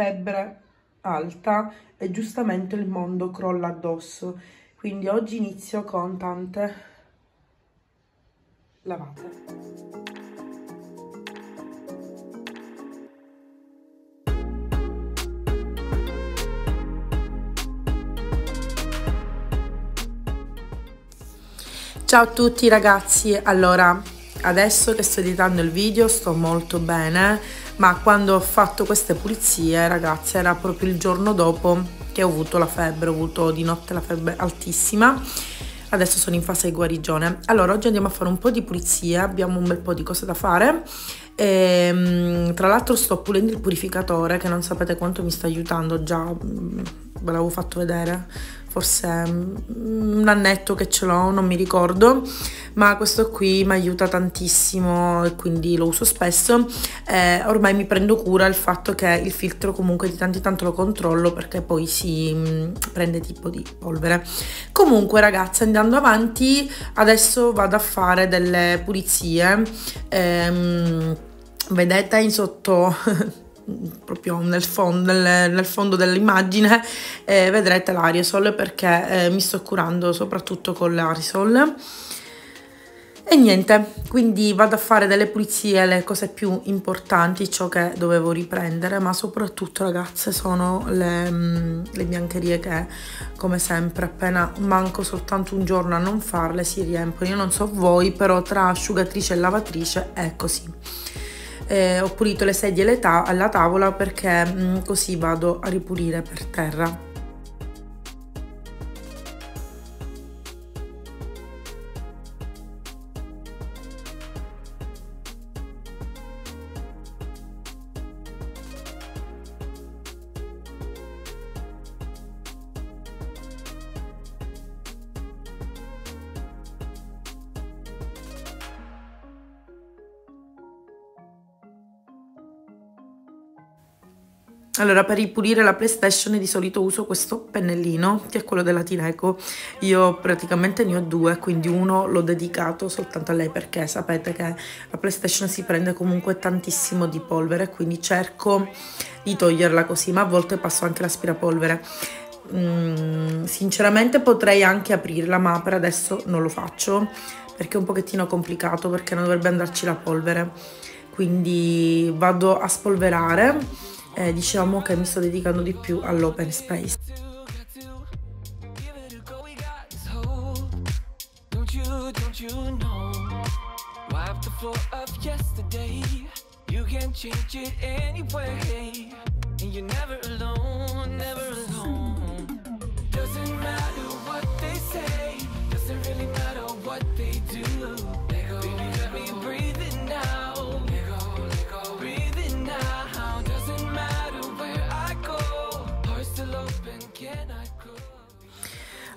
febbre alta e giustamente il mondo crolla addosso. Quindi oggi inizio con tante lavate. Ciao a tutti ragazzi, allora adesso che sto editando il video sto molto bene ma quando ho fatto queste pulizie ragazzi era proprio il giorno dopo che ho avuto la febbre, ho avuto di notte la febbre altissima. Adesso sono in fase di guarigione. Allora oggi andiamo a fare un po' di pulizie abbiamo un bel po' di cose da fare. E, ehm, tra l'altro sto pulendo il purificatore che non sapete quanto mi sta aiutando già mm, ve l'avevo fatto vedere forse un annetto che ce l'ho, non mi ricordo, ma questo qui mi aiuta tantissimo e quindi lo uso spesso. Eh, ormai mi prendo cura del fatto che il filtro comunque di tanto in tanto lo controllo perché poi si mh, mm, prende tipo di polvere. Comunque ragazzi andando avanti adesso vado a fare delle pulizie. Ehm, vedete in sotto proprio nel fondo, nel, nel fondo dell'immagine eh, vedrete l'arisol perché eh, mi sto curando soprattutto con l'arisol e niente, quindi vado a fare delle pulizie, le cose più importanti, ciò che dovevo riprendere, ma soprattutto ragazze sono le, mm, le biancherie che come sempre appena manco soltanto un giorno a non farle si riempiono. Io non so voi, però tra asciugatrice e lavatrice è così eh, ho pulito le sedie alla tavola perché mh, mm, così vado a ripulire per terra Allora, per ripulire la PlayStation di solito uso questo pennellino, che è quello della Tineco. Io praticamente ne ho due, quindi uno l'ho dedicato soltanto a lei perché sapete che la PlayStation si prende comunque tantissimo di polvere, quindi cerco di toglierla così, ma a volte passo anche l'aspirapolvere. Mm, sinceramente potrei anche aprirla, ma per adesso non lo faccio perché è un pochettino complicato perché non dovrebbe andarci la polvere. Quindi vado a spolverare eh, diciamo che mi sto dedicando di più all'open space. You can change it anyway, and you're never alone, never alone.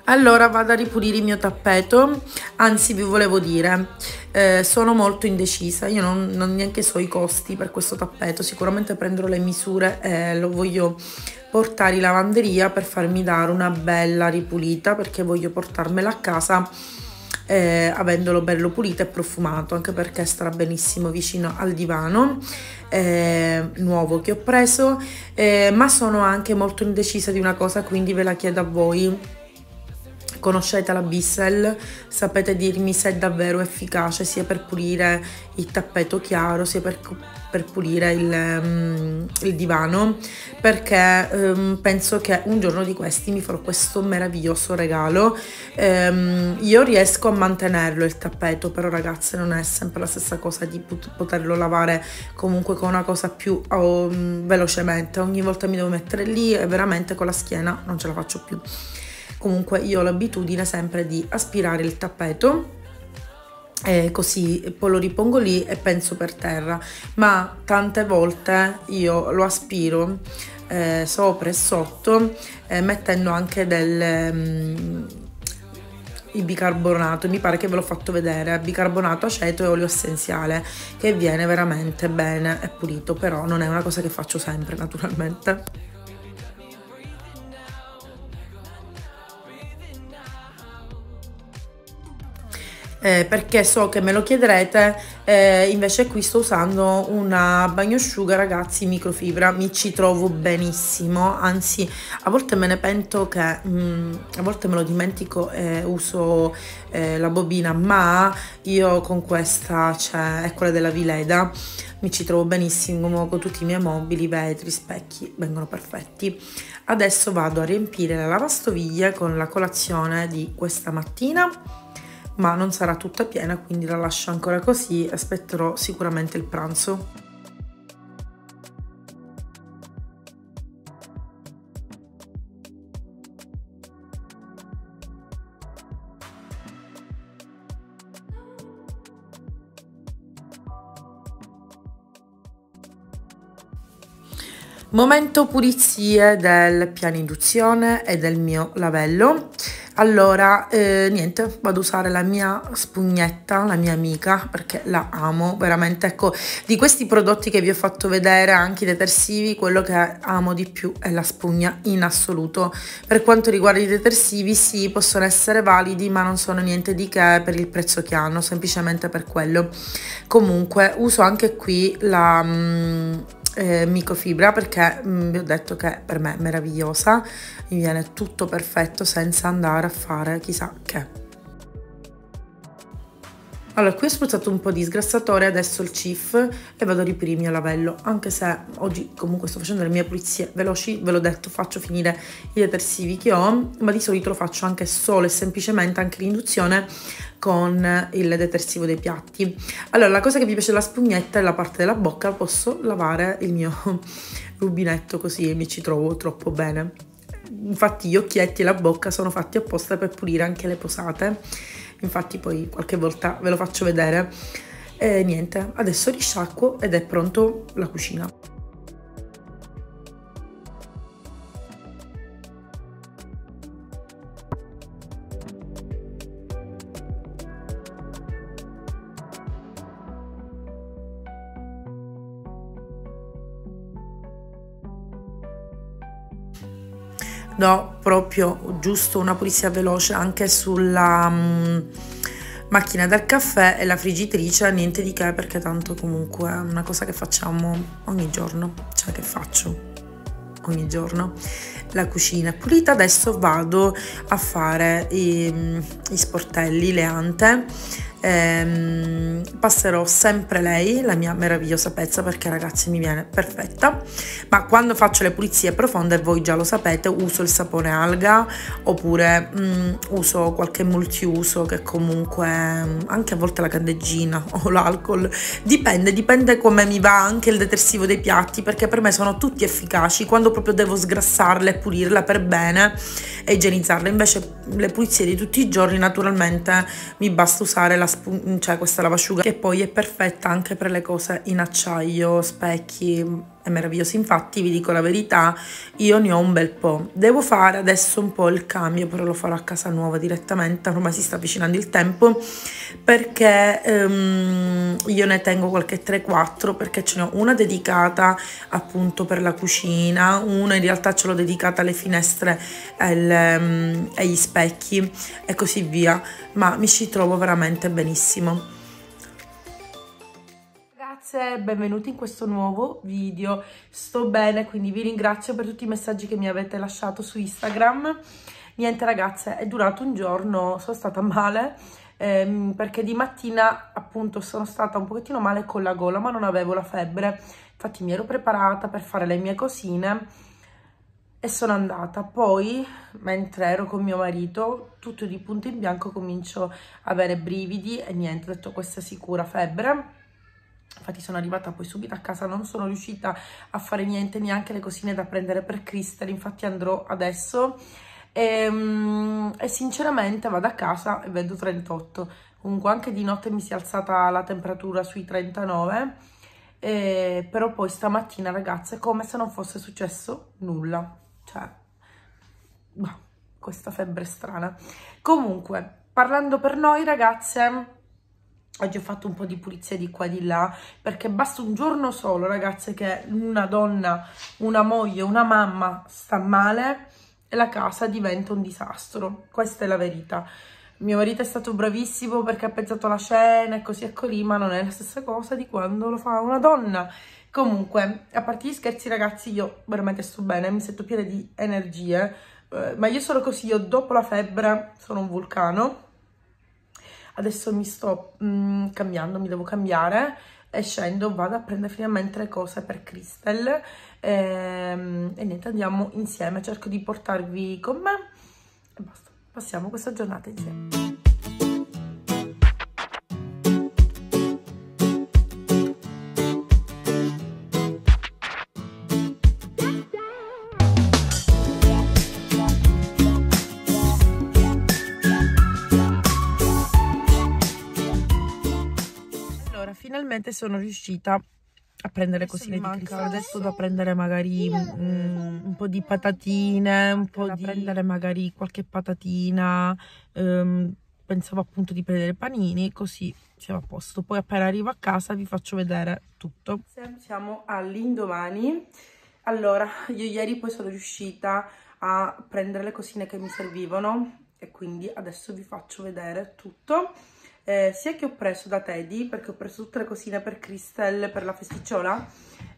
Allora vado a ripulire il mio tappeto, anzi vi volevo dire, eh, sono molto indecisa, io non, non, neanche so i costi per questo tappeto, sicuramente prenderò le misure e lo voglio portare in lavanderia per farmi dare una bella ripulita perché voglio portarmela a casa eh, avendolo bello pulito e profumato anche perché starà benissimo vicino al divano eh, nuovo che ho preso. Eh, ma sono anche molto indecisa di una cosa quindi ve la chiedo a voi conoscete la Bissell, sapete dirmi se è davvero efficace sia per pulire il tappeto chiaro sia per, per pulire il, um, il, divano perché um, penso che un giorno di questi mi farò questo meraviglioso regalo. Um, io riesco a mantenerlo il tappeto però ragazze non è sempre la stessa cosa di poterlo lavare comunque con una cosa più oh, velocemente. Ogni volta mi devo mettere lì e veramente con la schiena non ce la faccio più comunque io ho l'abitudine sempre di aspirare il tappeto e così poi lo ripongo lì e penso per terra ma tante volte io lo aspiro eh, sopra e sotto eh, mettendo anche del um, il bicarbonato, mi pare che ve l'ho fatto vedere, bicarbonato, aceto e olio essenziale, che viene veramente bene e pulito, però non è una cosa che faccio sempre naturalmente. Eh, perché so che me lo chiederete, eh, invece qui sto usando una bagnosciuga ragazzi microfibra, mi ci trovo benissimo, anzi a volte me ne pento che mm, a volte me lo dimentico e uso eh, la bobina, ma io con questa, cioè è quella della Vileda, mi ci trovo benissimo con tutti i miei mobili, vetri, specchi, vengono perfetti. Adesso vado a riempire la lavastoviglie con la colazione di questa mattina, ma non sarà tutta piena, quindi la lascio ancora così, aspetterò sicuramente il pranzo. Momento pulizie del piano induzione e del mio lavello. Allora, eh, niente, vado a usare la mia spugnetta, la mia amica, perché la amo veramente. Ecco, di questi prodotti che vi ho fatto vedere, anche i detersivi, quello che amo di più è la spugna in assoluto. Per quanto riguarda i detersivi, sì, possono essere validi, ma non sono niente di che per il prezzo che hanno, semplicemente per quello. Comunque, uso anche qui la... Mm, eh, microfibra perché mm, vi ho detto che per me è meravigliosa, mi viene tutto perfetto senza andare a fare chissà che. Allora, qui ho spruzzato un po' di sgrassatore, adesso il CIF e vado a riprire il mio lavello, anche se oggi comunque sto facendo le mie pulizie veloci, ve l'ho detto, faccio finire i detersivi che ho, ma di solito lo faccio anche solo e semplicemente anche l'induzione con il detersivo dei piatti. Allora, la cosa che mi piace della spugnetta è la parte della bocca, posso lavare il mio rubinetto così mi ci trovo troppo bene. Infatti gli occhietti e la bocca sono fatti apposta per pulire anche le posate infatti poi qualche volta ve lo faccio vedere. E niente, adesso risciacquo ed è pronto la cucina. Do proprio giusto una pulizia veloce anche sulla um, macchina del caffè e la friggitrice, niente di che perché tanto comunque è una cosa che facciamo ogni giorno, cioè che faccio ogni giorno. La cucina è pulita, adesso vado a fare i, i sportelli, le ante. Ehm, passerò sempre lei, la mia meravigliosa pezza, perché ragazzi mi viene perfetta, ma quando faccio le pulizie profonde, voi già lo sapete, uso il sapone alga oppure mm, uso qualche multiuso che comunque mm, anche a volte la candeggina o l'alcol, dipende, dipende come mi va anche il detersivo dei piatti, perché per me sono tutti efficaci. Quando proprio devo sgrassarle e pulirla per bene e igienizzarle, invece le pulizie di tutti i giorni naturalmente mi basta usare la cioè questa lavasciuga che poi è perfetta anche per le cose in acciaio, specchi, è meraviglioso. Infatti vi dico la verità, io ne ho un bel po'. Devo fare adesso un po' il cambio, però lo farò a casa nuova direttamente, ormai si sta avvicinando il tempo, perché um, io ne tengo qualche 3-4, perché ce n'ho una dedicata appunto per la cucina, una in realtà ce l'ho dedicata alle finestre e um, agli specchi e così via, ma mi ci trovo veramente benissimo ragazze, benvenuti in questo nuovo video. Sto bene, quindi vi ringrazio per tutti i messaggi che mi avete lasciato su Instagram. Niente ragazze, è durato un giorno, sono stata male, ehm, perché di mattina appunto sono stata un pochettino male con la gola, ma non avevo la febbre. Infatti mi ero preparata per fare le mie cosine e sono andata. Poi, mentre ero con mio marito, tutto di punto in bianco comincio a avere brividi e niente, ho detto questa sicura febbre infatti sono arrivata poi subito a casa non sono riuscita a fare niente neanche le cosine da prendere per Crystal infatti andrò adesso. E, um, e, sinceramente vado a casa e vedo 38 comunque anche di notte mi si è alzata la temperatura sui 39 e, però poi stamattina ragazze è come se non fosse successo nulla. Cioè questa febbre strana. Comunque parlando per noi ragazze Oggi ho fatto un po' di pulizia di qua e di là perché basta un giorno solo, ragazze, che una donna, una moglie, una mamma sta male e la casa diventa un disastro. Questa è la verità. mio marito è stato bravissimo perché ha pensato alla scena e così ecco lì, ma non è la stessa cosa di quando lo fa una donna. Comunque, a parte gli scherzi ragazzi, io veramente sto bene, mi sento piena di energie, eh, ma io sono così, io dopo la febbre sono un vulcano. Adesso mi sto mm, cambiando, mi devo cambiare e scendo, vado a prendere finalmente le cose per Crystal. E, ehm, e niente, andiamo insieme, cerco di portarvi con me. E basta. Passiamo questa giornata insieme. Finalmente sono riuscita a prendere cosine di cristallo. Adesso da prendere magari mm, un po' di patatine, un po' da di... prendere magari qualche patatina. Um, pensavo appunto di prendere panini, così siamo a posto. Poi appena arrivo a casa vi faccio vedere tutto. Siamo all'indomani. Allora, io ieri poi sono riuscita a prendere le cosine che mi servivano e quindi adesso vi faccio vedere tutto eh, sia che ho preso da Teddy, perché ho preso tutte le cosine per Crystal, per la festicciola,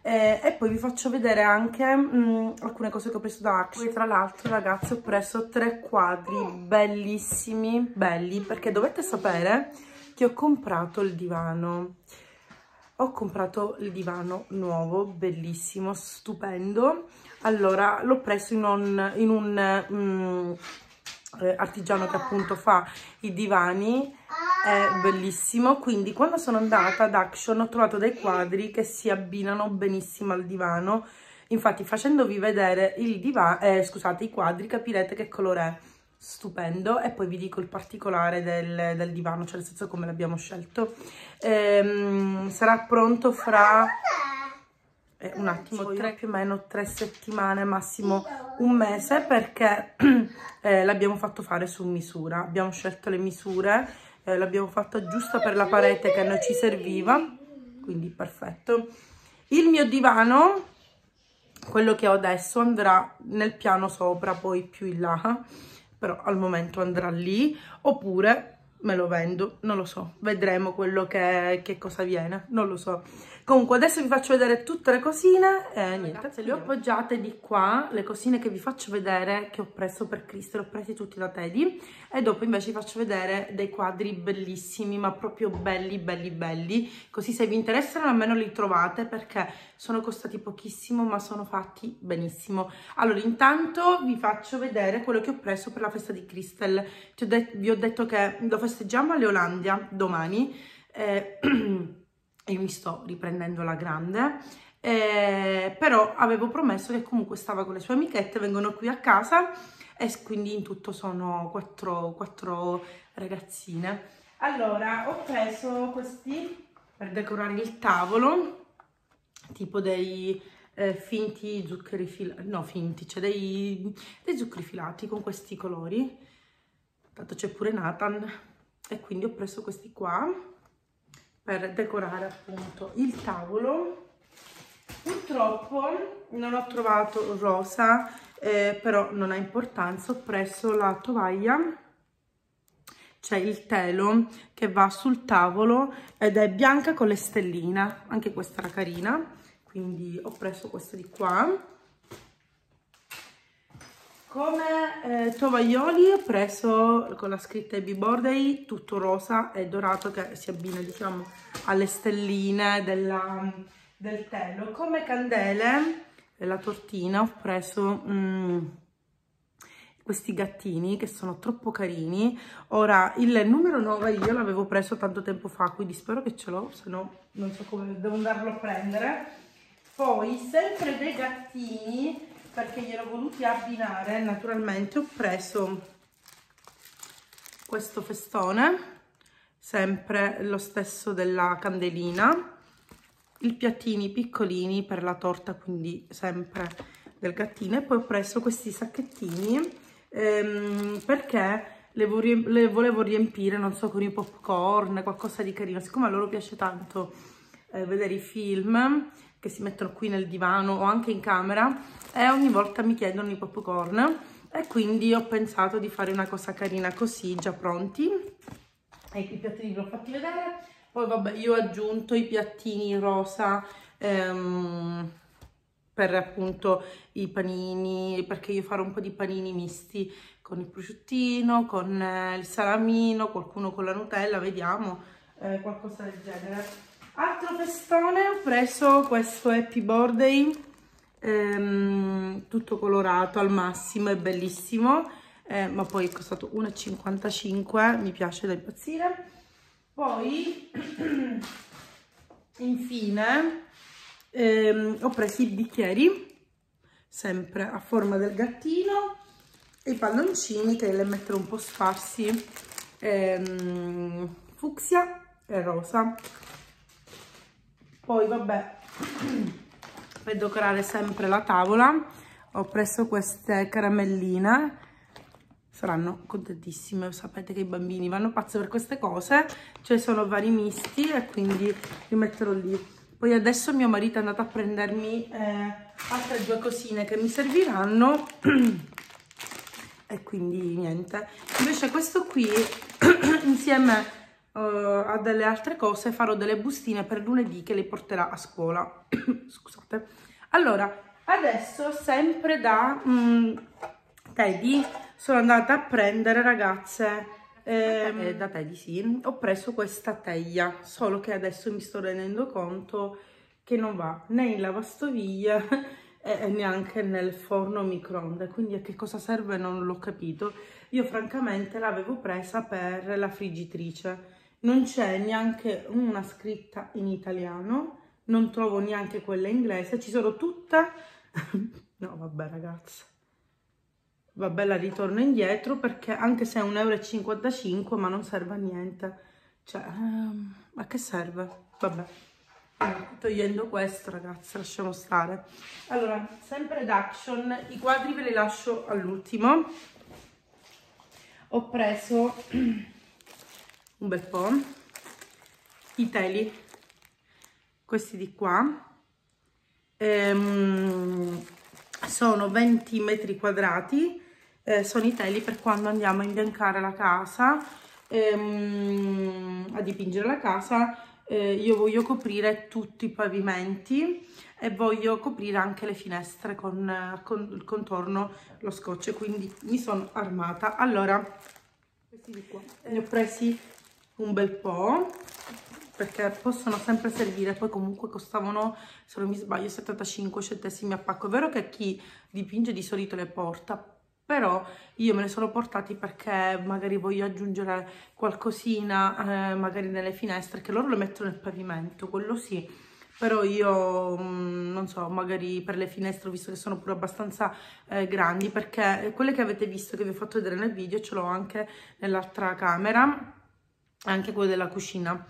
eh, e poi vi faccio vedere anche mh, mm, alcune cose che ho preso da Action. Poi tra l'altro ragazzi ho preso tre quadri bellissimi, belli, perché dovete sapere che ho comprato il divano. Ho comprato il divano nuovo, bellissimo, stupendo. Allora, l'ho preso in un, in un um, artigiano che appunto fa i divani è bellissimo. Quindi quando sono andata ad Action ho trovato dei quadri che si abbinano benissimo al divano. Infatti facendovi vedere il divano eh, scusate i quadri capirete che colore è. Stupendo. E poi vi dico il particolare del, del divano cioè nel senso come l'abbiamo scelto. Ehm, sarà pronto fra eh, un attimo tre, più o meno tre settimane massimo un mese perché eh, l'abbiamo fatto fare su misura. Abbiamo scelto le misure eh, l'abbiamo fatta giusta per la parete che a noi ci serviva quindi perfetto il mio divano quello che ho adesso andrà nel piano sopra poi più in là però al momento andrà lì oppure me lo vendo, non lo so, vedremo quello che, che cosa viene, non lo so. Comunque adesso vi faccio vedere tutte le cosine e niente. Ragazzi, le ho appoggiate di qua, le cosine che vi faccio vedere che ho preso per Cristo, le ho presi tutti da Teddy e dopo invece vi faccio vedere dei quadri bellissimi, ma proprio belli, belli, belli. Così se vi interessano almeno li trovate perché sono costati pochissimo ma sono fatti benissimo. Allora intanto vi faccio vedere quello che ho preso per la festa di Crystal. vi ho detto che lo festeggiamo alle Olandia domani. Eh, io mi sto riprendendo la grande, eh, però avevo promesso che comunque stava con le sue amichette, vengono qui a casa e quindi in tutto sono quattro, quattro ragazzine. Allora, ho preso questi per decorare il tavolo, tipo dei eh, finti zuccheri filati, no finti, cioè dei, dei zuccheri filati con questi colori. Tanto c'è pure Nathan e quindi ho preso questi qua per decorare appunto il tavolo. Purtroppo non ho trovato rosa eh, però non ha importanza. Ho preso la tovaglia c'è il telo che va sul tavolo ed è bianca con le stelline. Anche questa era carina quindi ho preso questa di qua come eh, tovaglioli ho preso con la scritta Happy Birthday tutto rosa e dorato che si abbina diciamo alle stelline della, del telo. Come candele della tortina ho preso mm, questi gattini che sono troppo carini. Ora il numero 9 io l'avevo preso tanto tempo fa quindi spero che ce l'ho se no non so come devo andarlo a prendere. Poi sempre dei gattini perché gliel'ho voluti abbinare naturalmente ho preso questo festone sempre lo stesso della candelina i piattini piccolini per la torta quindi sempre del gattino e poi ho preso questi sacchettini ehm, perché le, vo le, volevo riempire non so con i popcorn qualcosa di carino. Siccome a loro piace tanto eh, vedere i film che si mettono qui nel divano o anche in camera e ogni volta mi chiedono i popcorn e quindi ho pensato di fare una cosa carina così, già pronti. E i piattini ve l'ho fatti vedere. Poi vabbè, io ho aggiunto i piattini rosa ehm, per appunto i panini, perché io farò un po' di panini misti con il prosciuttino, con eh, il salamino, qualcuno con la Nutella, vediamo, eh, qualcosa del genere. Altro festone, ho preso questo Happy Birthday, ehm, tutto colorato al massimo, è bellissimo, eh, ma poi è costato 1,55, mi piace da impazzire. Poi, infine, ehm, ho preso i bicchieri, sempre a forma del gattino, e i palloncini che le metterò un po' sparsi, ehm, fucsia e rosa. Poi, vabbè, per decorare sempre la tavola, ho preso queste caramelline, saranno contentissime, sapete che i bambini vanno pazzi per queste cose, cioè sono vari misti e quindi li metterò lì. Poi adesso mio marito è andato a prendermi eh, altre due cosine che mi serviranno e quindi niente. Invece questo qui insieme uh, a delle altre cose farò delle bustine per lunedì che le porterà a scuola. Scusate. Allora, adesso sempre da um, Teddy sono andata a prendere ragazze ehm, eh, da Teddy sì, ho preso questa teglia, solo che adesso mi sto rendendo conto che non va né in lavastoviglie e neanche nel forno microonde, quindi a che cosa serve non l'ho capito. Io francamente l'avevo presa per la friggitrice, non c'è neanche una scritta in italiano, non trovo neanche quella inglese, ci sono tutte... no vabbè ragazzi. Vabbè la ritorno indietro perché anche se è 1,55 euro ma non serve a niente. Cioè ehm, a che serve? Vabbè. Togliendo questo ragazzi lasciamo stare. Allora sempre d'action i quadri ve li lascio all'ultimo. Ho preso un bel po' i teli questi di qua ehm, sono 20 metri quadrati eh, sono i teli per quando andiamo a imbiancare la casa, ehm, a dipingere la casa. Eh, io voglio coprire tutti i pavimenti e voglio coprire anche le finestre con, con il contorno, lo scotch, quindi mi sono armata. Allora, questi di qua, ne ho presi un bel po' perché possono sempre servire, poi comunque costavano, se non mi sbaglio, 75 centesimi a pacco. È vero che chi dipinge di solito le porta, però io me ne sono portati perché magari voglio aggiungere qualcosina eh, magari nelle finestre che loro le mettono nel pavimento, quello sì però io mh, mm, non so magari per le finestre visto che sono pure abbastanza eh, grandi perché quelle che avete visto che vi ho fatto vedere nel video ce l'ho anche nell'altra camera anche quelle della cucina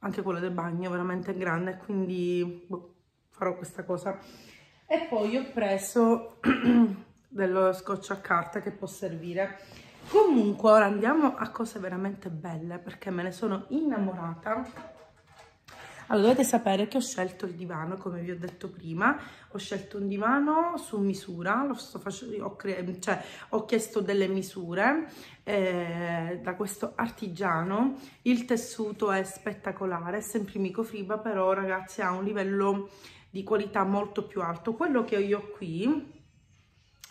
anche quella del bagno veramente grande quindi boh, farò questa cosa. E poi ho preso dello scotch a carta che può servire. Comunque ora andiamo a cose veramente belle perché me ne sono innamorata allora dovete sapere che ho scelto il divano come vi ho detto prima. Ho scelto un divano su misura facendo ho, cioè, ho chiesto delle misure eh, da questo artigiano. Il tessuto è spettacolare è sempre microfibra però ragazzi ha un livello di qualità molto più alto. Quello che ho io qui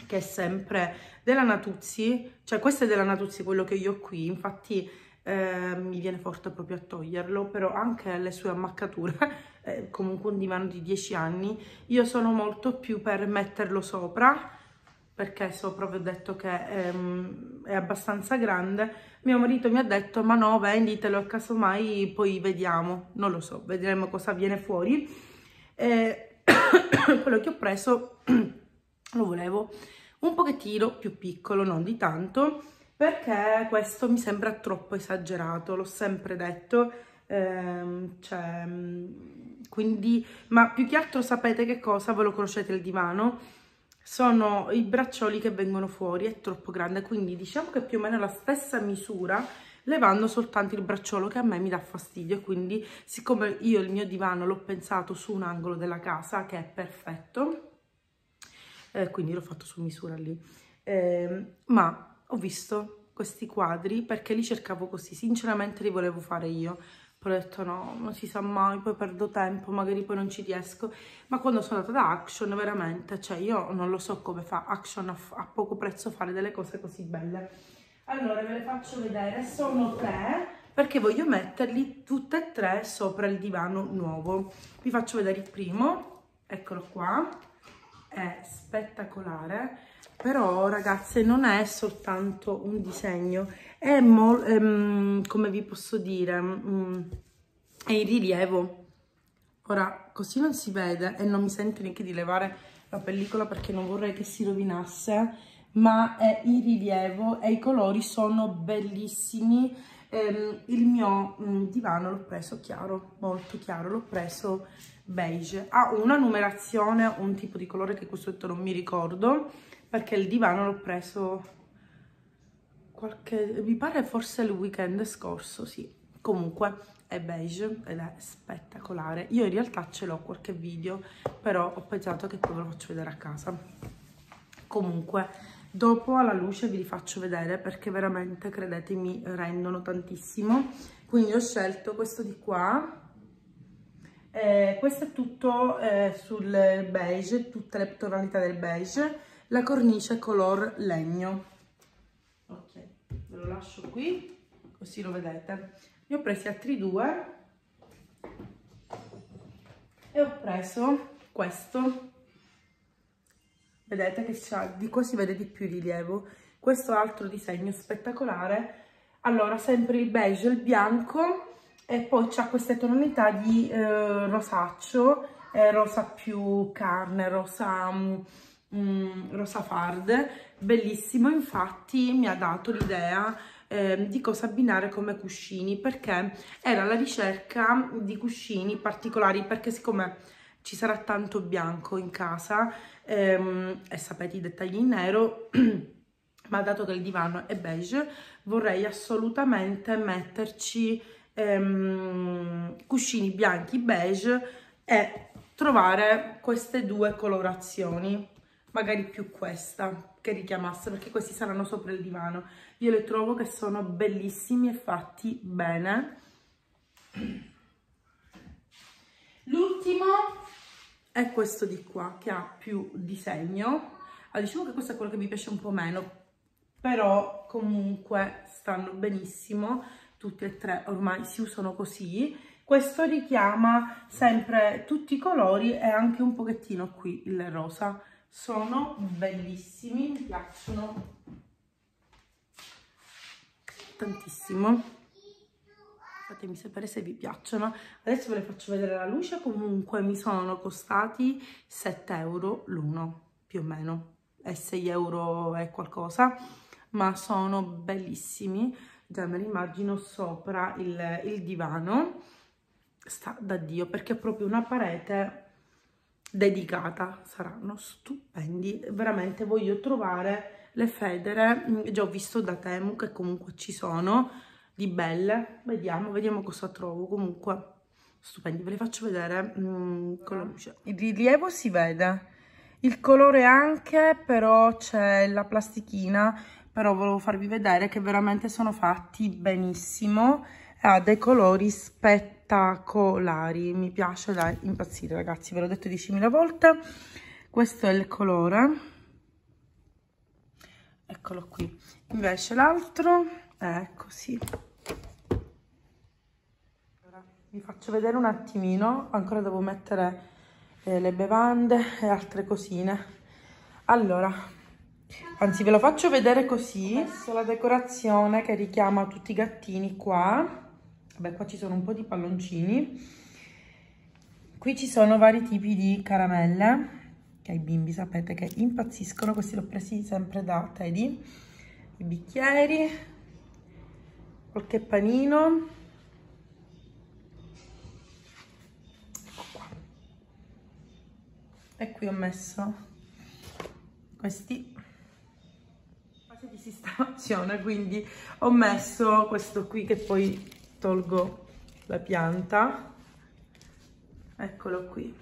che è sempre della Natuzzi, cioè questo è della Natuzzi quello che io ho qui, infatti eh, mi viene forte proprio a toglierlo, però anche le sue ammaccature, eh, comunque un divano di 10 anni, io sono molto più per metterlo sopra, perché sopra vi ho detto che ehm, è abbastanza grande, mio marito mi ha detto ma no venditelo e casomai poi vediamo, non lo so, vedremo cosa viene fuori. E quello che ho preso lo volevo un pochettino più piccolo, non di tanto, perché questo mi sembra troppo esagerato, l'ho sempre detto, ehm, cioè, quindi, ma più che altro sapete che cosa, ve lo conoscete il divano, sono i braccioli che vengono fuori, è troppo grande, quindi diciamo che più o meno la stessa misura, levando soltanto il bracciolo che a me mi dà fastidio, quindi siccome io il mio divano l'ho pensato su un angolo della casa che è perfetto, eh, quindi l'ho fatto su misura lì. eh, ma ho visto questi quadri perché li cercavo così, sinceramente li volevo fare io, poi ho detto no, non si sa mai, poi perdo tempo, magari poi non ci riesco, ma quando sono andata da Action veramente, cioè io non lo so come fa Action a, a poco prezzo fare delle cose così belle. Allora ve le faccio vedere, sono tre, perché voglio metterli tutte e tre sopra il divano nuovo. Vi faccio vedere il primo, eccolo qua, è spettacolare, però ragazze non è soltanto un disegno, è ehm, come vi posso dire, um, è in rilievo. Ora, così non si vede e non mi sento neanche di levare la pellicola perché non vorrei che si rovinasse, ma è in rilievo e i colori sono bellissimi. Ehm, il mio mm, divano l'ho preso chiaro, molto chiaro, l'ho preso beige. Ha una numerazione, un tipo di colore che questo non mi ricordo, perché il divano l'ho preso qualche, mi pare forse il weekend scorso, sì. Comunque è beige ed è spettacolare. Io in realtà ce l'ho qualche video, però ho pensato che poi ve lo faccio vedere a casa. Comunque, dopo alla luce vi li faccio vedere perché veramente, credetemi, rendono tantissimo. Quindi ho scelto questo di qua. Eh, questo è tutto eh, sul beige, tutte le tonalità del beige. La cornice color legno. Lo lascio qui così lo vedete. Ne ho presi altri due. E ho preso questo. Vedete che di qua si vede di più il rilievo questo altro disegno spettacolare. Allora sempre il beige il bianco e poi c'ha queste tonalità di eh, rosaccio eh, rosa più carne rosa mm, rosa fard bellissimo infatti mi ha dato l'idea eh, di cosa abbinare come cuscini perché era la ricerca di cuscini particolari perché siccome ci sarà tanto bianco in casa ehm, e sapete i dettagli in nero ma dato che il divano è beige vorrei assolutamente metterci ehm, cuscini bianchi beige e trovare queste due colorazioni magari più questa che richiamasse perché questi saranno sopra il divano. Io le trovo che sono bellissimi e fatti bene. L'ultimo è questo di qua che ha più disegno. Ah, diciamo che questo è quello che mi piace un po' meno però comunque stanno benissimo tutti e tre ormai si usano così. Questo richiama sempre tutti i colori e anche un pochettino qui il rosa. Sono bellissimi, mi piacciono tantissimo. Fatemi sapere se vi piacciono. Adesso ve le faccio vedere la luce comunque mi sono costati 7 euro l'uno più o meno. È 6 euro e qualcosa ma sono bellissimi già me li immagino sopra il, il divano. Sta da dio perché è proprio una parete dedicata. Saranno stupendi. Veramente voglio trovare le federe. Mm, già ho visto da Temu che comunque ci sono di belle. Vediamo vediamo cosa trovo. Comunque stupendi. Ve le faccio vedere mm, con la luce. Il rilievo si vede. Il colore anche però c'è la plastichina però volevo farvi vedere che veramente sono fatti benissimo ha dei colori spettacolari. Mi piace da impazzire ragazzi ve l'ho detto 10.000 volte. Questo è il colore. Eccolo qui. Invece l'altro è così. Vi faccio vedere un attimino. Ancora devo mettere eh, le bevande e altre cosine. Allora anzi ve lo faccio vedere così adesso la decorazione che richiama tutti i gattini qua Beh, qua ci sono un po' di palloncini. Qui ci sono vari tipi di caramelle, che ai bimbi sapete che impazziscono. Questi li ho presi sempre da Teddy. I bicchieri, qualche panino. Ecco qua. E qui ho messo questi sistemazione, quindi ho messo questo qui che poi tolgo la pianta. Eccolo qui